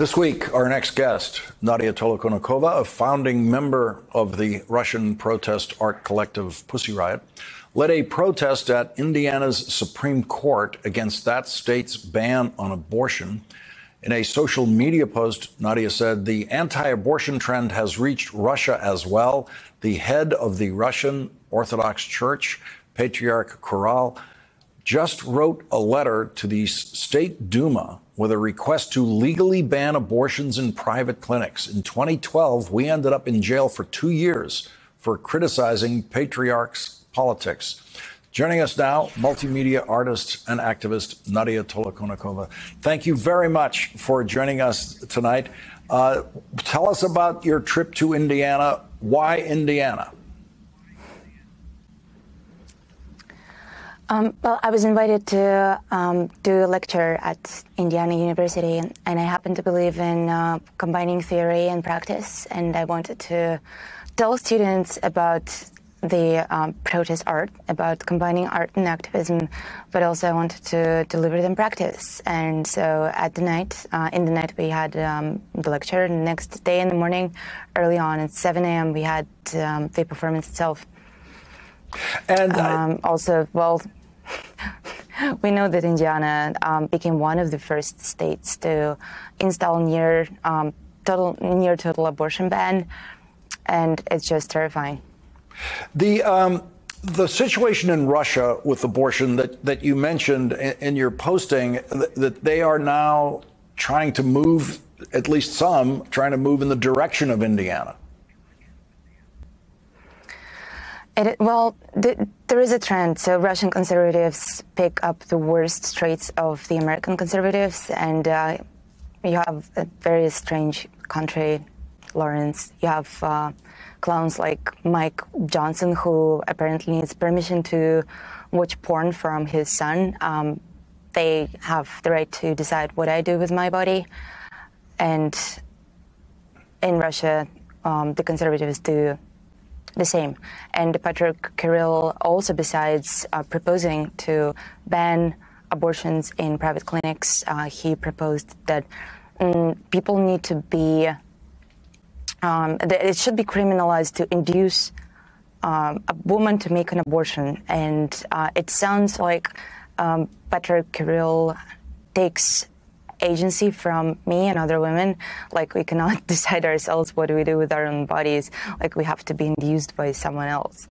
This week, our next guest, Nadia Tolokonnikova, a founding member of the Russian protest art collective Pussy Riot, led a protest at Indiana's Supreme Court against that state's ban on abortion. In a social media post, Nadia said the anti abortion trend has reached Russia as well. The head of the Russian Orthodox Church, Patriarch Kirill, just wrote a letter to the State Duma with a request to legally ban abortions in private clinics. In 2012, we ended up in jail for two years for criticizing patriarchs' politics. Joining us now, multimedia artist and activist Nadia Tolokonnikova. Thank you very much for joining us tonight. Uh, tell us about your trip to Indiana. Why Indiana? Um, well, I was invited to um, do a lecture at Indiana University, and I happen to believe in uh, combining theory and practice. And I wanted to tell students about the um, protest art, about combining art and activism, but also I wanted to deliver them practice. And so at the night, uh, in the night, we had um, the lecture. And the next day in the morning, early on at 7 a.m., we had um, the performance itself. And um, also, well, we know that Indiana um, became one of the first states to install near um, total near total abortion ban, and it's just terrifying. The um, the situation in Russia with abortion that, that you mentioned in, in your posting that they are now trying to move, at least some, trying to move in the direction of Indiana. It, well, the, there is a trend. So Russian conservatives pick up the worst traits of the American conservatives, and uh, you have a very strange country, Lawrence. You have uh, clowns like Mike Johnson, who apparently needs permission to watch porn from his son. Um, they have the right to decide what I do with my body, and in Russia, um, the conservatives do the same. And Patriarch Kirill also, besides uh, proposing to ban abortions in private clinics, uh, he proposed that mm, people need to be, um, that it should be criminalized to induce um, a woman to make an abortion. And uh, it sounds like um, Patriarch Kirill takes agency from me and other women. Like we cannot decide ourselves what we do with our own bodies. Like we have to be induced by someone else.